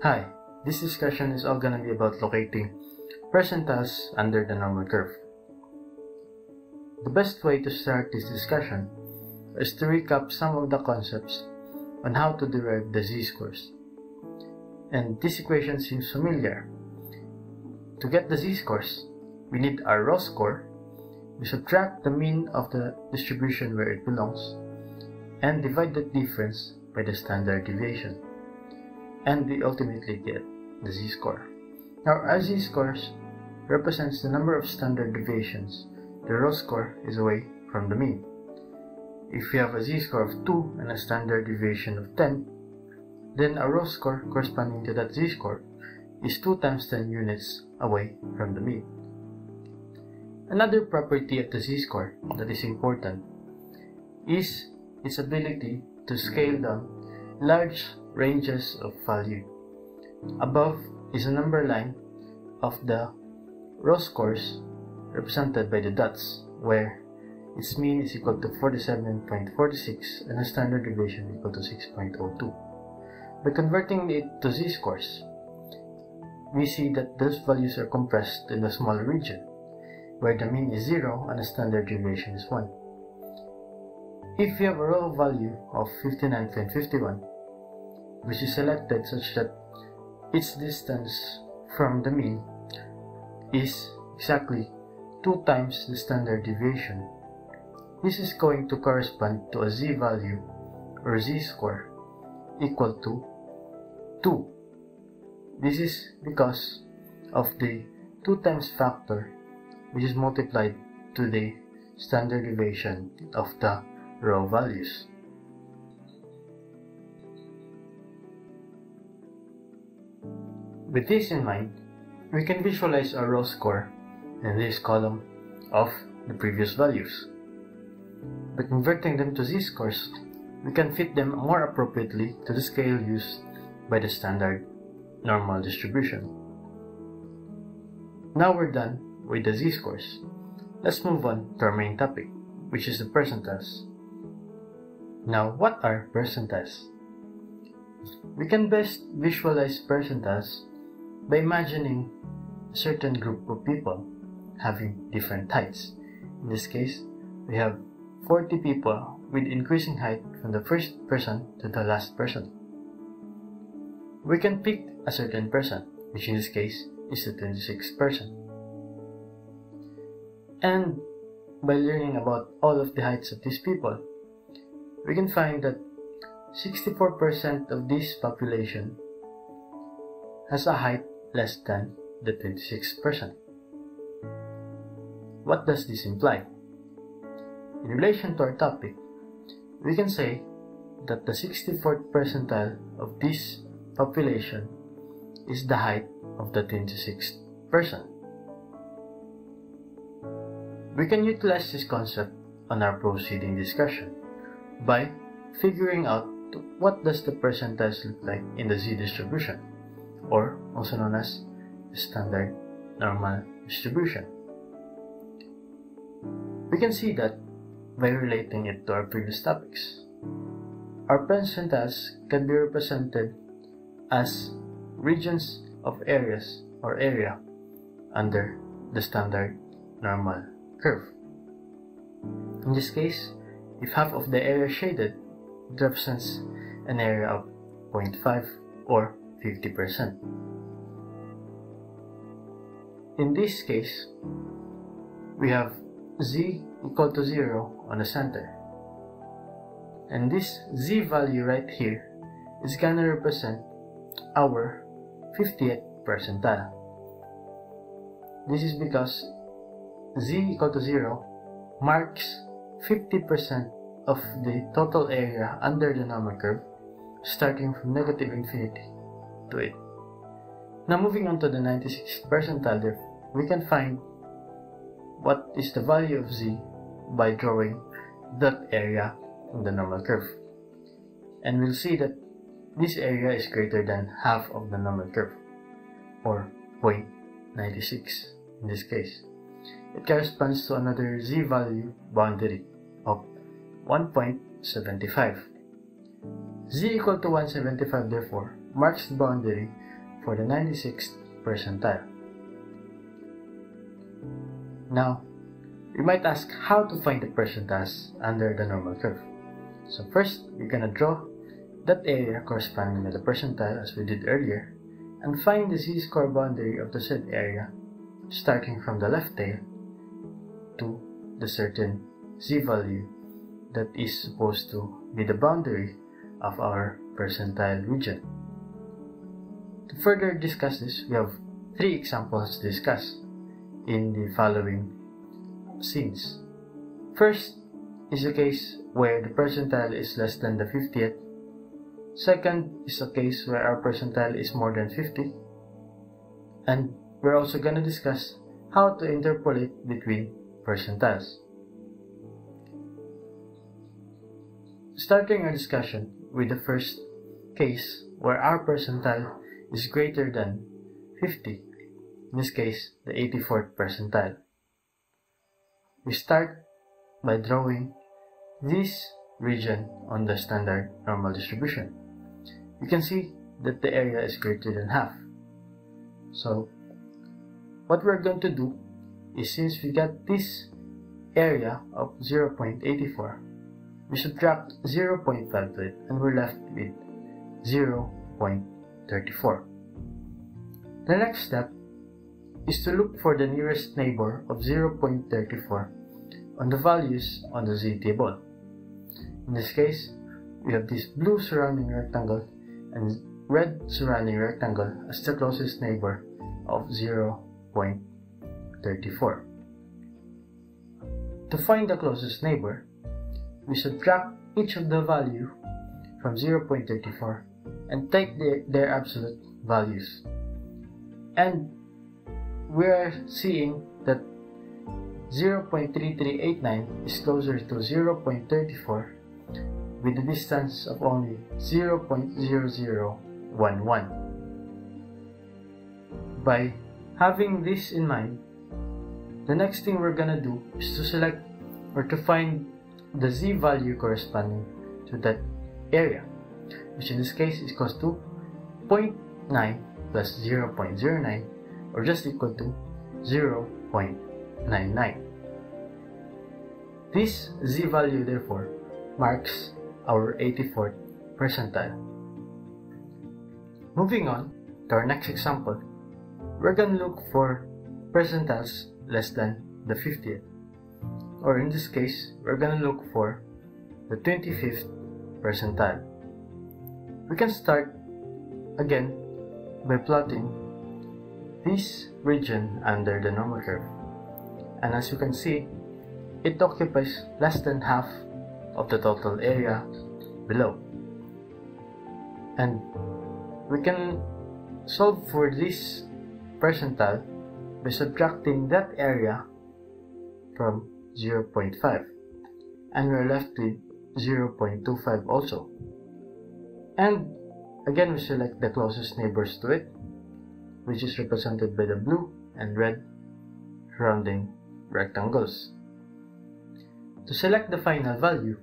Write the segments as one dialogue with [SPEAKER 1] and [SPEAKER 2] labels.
[SPEAKER 1] Hi, this discussion is all gonna be about locating percentiles under the normal curve. The best way to start this discussion is to recap some of the concepts on how to derive the z-scores. And this equation seems familiar. To get the z-scores, we need our raw score, we subtract the mean of the distribution where it belongs, and divide that difference by the standard deviation. And we ultimately get the z-score. Now our z-scores represents the number of standard deviations the raw score is away from the mean. If we have a z-score of 2 and a standard deviation of 10, then our raw score corresponding to that z-score is 2 times 10 units away from the mean. Another property of the z-score that is important is its ability to scale down large ranges of value. Above is a number line of the raw scores represented by the dots, where its mean is equal to 47.46 and a standard deviation equal to 6.02. By converting it to z-scores, we see that those values are compressed in a smaller region, where the mean is 0 and the standard deviation is 1. If we have a raw value of 59.51, which is selected such that its distance from the mean is exactly 2 times the standard deviation, this is going to correspond to a z-value or z-score equal to 2. This is because of the 2 times factor which is multiplied to the standard deviation of the raw values. With this in mind, we can visualize our raw score in this column of the previous values. By converting them to z-scores, we can fit them more appropriately to the scale used by the standard normal distribution. Now we're done with the z-scores. Let's move on to our main topic, which is the percentiles. Now, what are percentiles? We can best visualize percentiles by imagining a certain group of people having different heights. In this case, we have 40 people with increasing height from the first person to the last person. We can pick a certain person, which in this case is the 26th person. And by learning about all of the heights of these people, we can find that 64% of this population has a height less than the 26th person. What does this imply? In relation to our topic, we can say that the 64th percentile of this population is the height of the 26th person. We can utilize this concept on our proceeding discussion by figuring out what does the percentiles look like in the z-distribution, or also known as standard normal distribution. We can see that by relating it to our previous topics. Our percentiles can be represented as regions of areas or area under the standard normal curve. In this case, if half of the area shaded, represents an area of 0.5 or 50%. In this case, we have z equal to 0 on the center. And this z value right here is gonna represent our 50th percentile. This is because z equal to 0 marks 50% of the total area under the normal curve starting from negative infinity to it. Now moving on to the 96th percentile, we can find what is the value of z by drawing that area in the normal curve. And we'll see that this area is greater than half of the normal curve, or 0.96 in this case. It corresponds to another z value boundary of 1.75. z equal to 175 therefore marks the boundary for the 96th percentile. Now, we might ask how to find the percentiles under the normal curve. So first, we're gonna draw that area corresponding to the percentile as we did earlier and find the z-score boundary of the said area starting from the left tail to the certain z-value that is supposed to be the boundary of our percentile region. To further discuss this, we have three examples to discuss in the following scenes. First is a case where the percentile is less than the 50th. Second is a case where our percentile is more than 50. And we're also going to discuss how to interpolate between percentiles. Starting our discussion with the first case where our percentile is greater than 50, in this case the 84th percentile. We start by drawing this region on the standard normal distribution. You can see that the area is greater than half. So what we're going to do is since we got this area of 0.84 we subtract 0.5 to it and we're left with 0.34. The next step is to look for the nearest neighbor of 0.34 on the values on the z table. In this case, we have this blue surrounding rectangle and red surrounding rectangle as the closest neighbor of 0.34. To find the closest neighbor, we subtract each of the value from 0.34 and take the, their absolute values. And we are seeing that 0.3389 is closer to 0.34 with a distance of only 0.0011. By having this in mind, the next thing we're gonna do is to select or to find the z value corresponding to that area, which in this case is equal to 0.9 plus 0.09 or just equal to 0.99. This z value therefore marks our 84th percentile. Moving on to our next example, we're to look for percentiles less than the 50th or in this case, we're gonna look for the 25th percentile. We can start again by plotting this region under the normal curve. And as you can see, it occupies less than half of the total area below. And we can solve for this percentile by subtracting that area from 0.5 and we're left with 0.25 also. And again we select the closest neighbors to it which is represented by the blue and red rounding rectangles. To select the final value,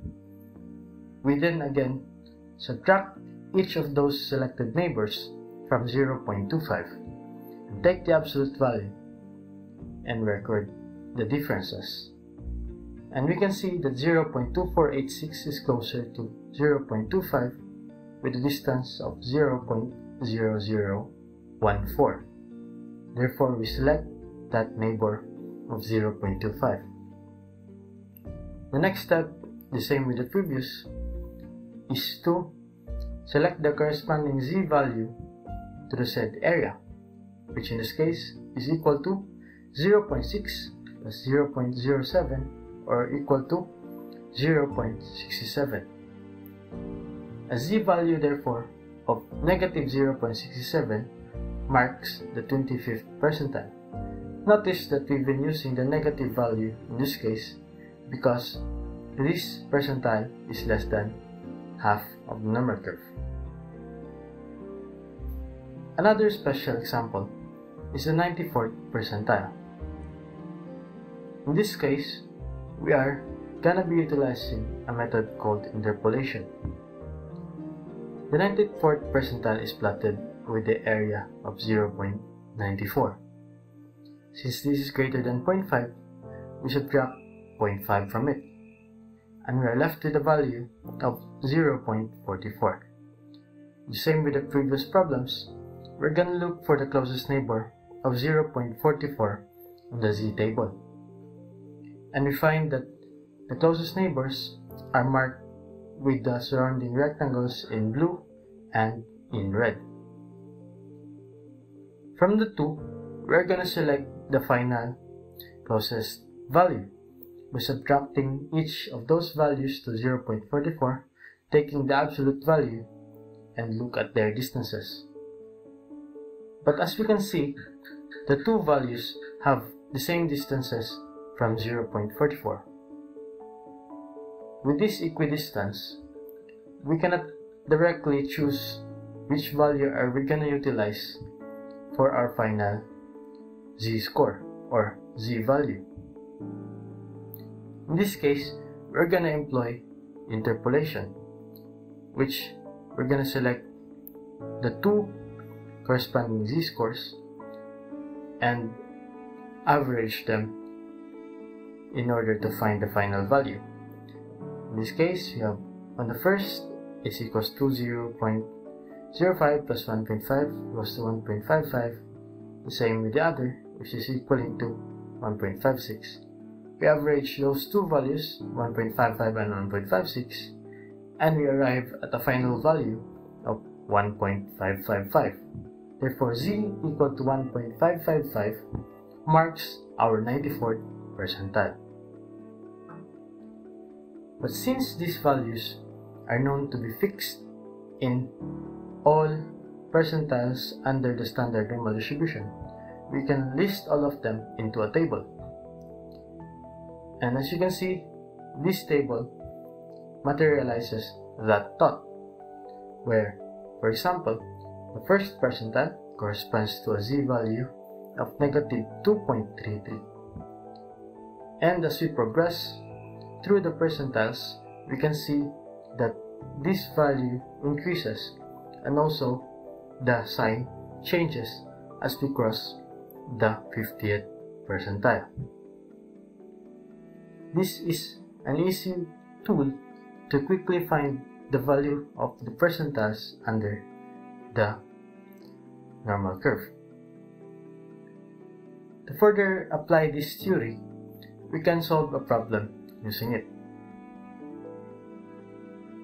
[SPEAKER 1] we then again subtract each of those selected neighbors from 0.25 and take the absolute value and record the differences and we can see that 0.2486 is closer to 0.25 with a distance of 0.0014. Therefore, we select that neighbor of 0.25. The next step, the same with the previous, is to select the corresponding z value to the said area, which in this case is equal to 0.6 plus 0.07 or equal to 0.67. A z-value therefore of negative 0.67 marks the 25th percentile. Notice that we've been using the negative value in this case because this percentile is less than half of the normal curve. Another special example is the 94th percentile. In this case, we are gonna be utilizing a method called interpolation. The 94th percentile is plotted with the area of 0.94. Since this is greater than 0.5, we subtract 0.5 from it, and we are left with a value of 0.44. The same with the previous problems, we're gonna look for the closest neighbor of 0.44 on the z-table. And we find that the closest neighbors are marked with the surrounding rectangles in blue and in red. From the two, we're gonna select the final closest value by subtracting each of those values to 0.44, taking the absolute value and look at their distances. But as we can see, the two values have the same distances from 0.44. With this equidistance, we cannot directly choose which value are we gonna utilize for our final z-score or z-value. In this case, we're gonna employ interpolation, which we're gonna select the two corresponding z-scores and average them in order to find the final value. In this case, we have on the first is equals to 0.05 plus 1.5 equals to 1.55. The same with the other, which is equaling to 1.56. We average those two values, 1.55 and 1.56, and we arrive at a final value of 1.555. Therefore, z equal to 1.555 marks our 94th percentile. But since these values are known to be fixed in all percentiles under the standard normal distribution, we can list all of them into a table. And as you can see, this table materializes that thought, where, for example, the first percentile corresponds to a z-value of negative 2.33. And as we progress through the percentiles, we can see that this value increases and also the sign changes as we cross the 50th percentile. This is an easy tool to quickly find the value of the percentiles under the normal curve. To further apply this theory, we can solve a problem using it.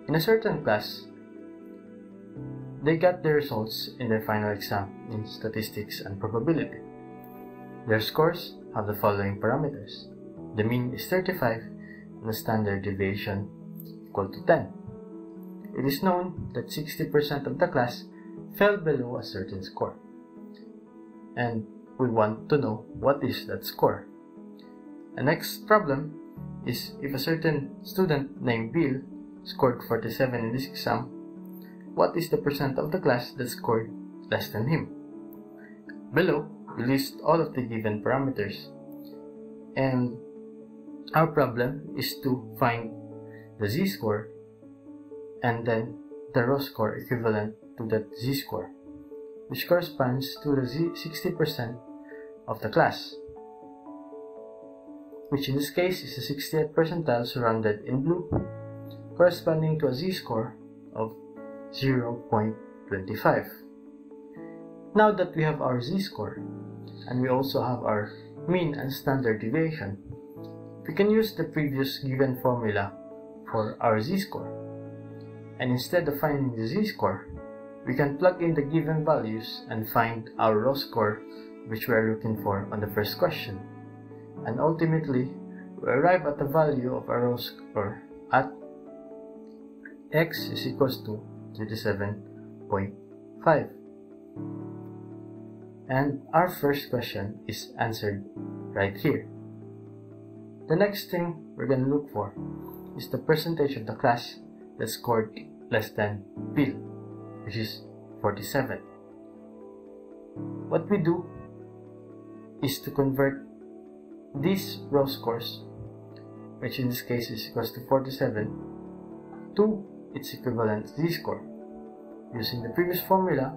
[SPEAKER 1] In a certain class, they got their results in their final exam in statistics and probability. Their scores have the following parameters. The mean is 35 and the standard deviation equal to 10. It is known that 60% of the class fell below a certain score. And we want to know what is that score. The next problem is if a certain student named Bill scored 47 in this exam, what is the percent of the class that scored less than him? Below, we list all of the given parameters. And our problem is to find the z-score and then the raw score equivalent to that z-score, which corresponds to the z 60% of the class which in this case is the 60th percentile surrounded in blue, corresponding to a z-score of 0.25. Now that we have our z-score, and we also have our mean and standard deviation, we can use the previous given formula for our z-score. And instead of finding the z-score, we can plug in the given values and find our raw score which we are looking for on the first question and ultimately we arrive at the value of our score at x is equals to 37.5 and our first question is answered right here. The next thing we're going to look for is the percentage of the class that scored less than Bill, which is 47. What we do is to convert these raw scores, which in this case is equals to 47, to its equivalent z-score. Using the previous formula,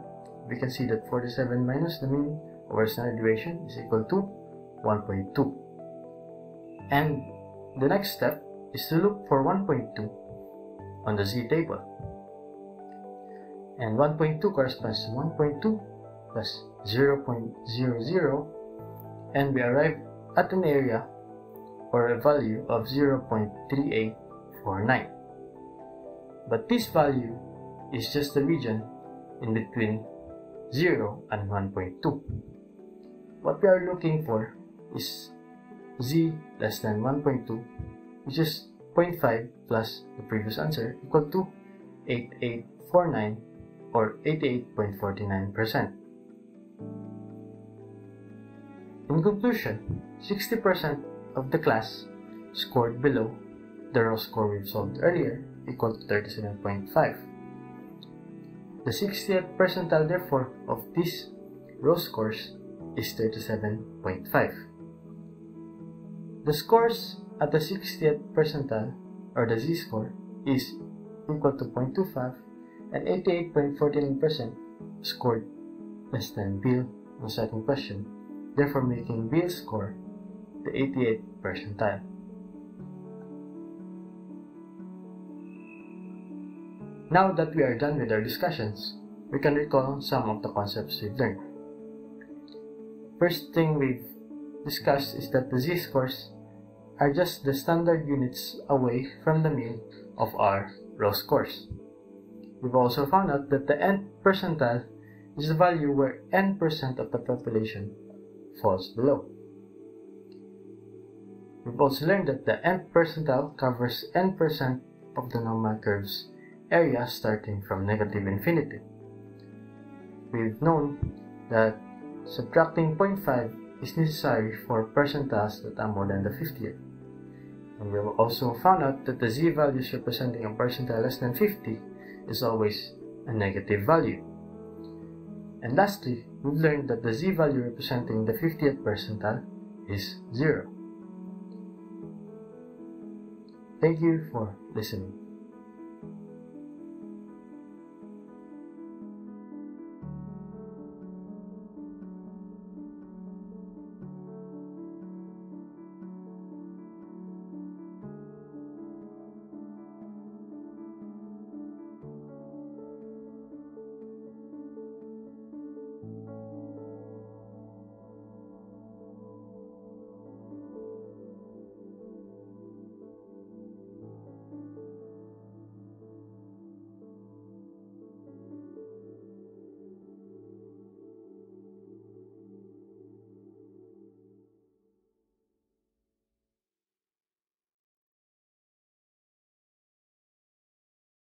[SPEAKER 1] we can see that 47 minus the mean over standard deviation is equal to 1.2. And the next step is to look for 1.2 on the z table. And 1.2 corresponds to 1.2 plus 0.00 and we arrive at an area or a value of 0.3849. But this value is just the region in between 0 and 1.2. What we are looking for is z less than 1.2 which is 0.5 plus the previous answer equal to 8849 or 88.49%. In conclusion, 60% of the class scored below the raw score we solved earlier equal to 37.5. The 60th percentile therefore of these raw scores is 37.5. The scores at the 60th percentile or the z-score is equal to 0.25 and 88.49% scored less than Bill on the second question, therefore making Bill's score the 88th percentile. Now that we are done with our discussions, we can recall some of the concepts we've learned. First thing we've discussed is that the z-scores are just the standard units away from the mean of our raw scores. We've also found out that the nth percentile is the value where n percent of the population falls below. We've also learned that the nth percentile covers n percent of the normal curve's area starting from negative infinity. We've known that subtracting 0.5 is necessary for percentiles that are more than the 50th. And we also found out that the z values representing a percentile less than 50 is always a negative value. And lastly, we've learned that the z value representing the 50th percentile is 0. Thank you for listening.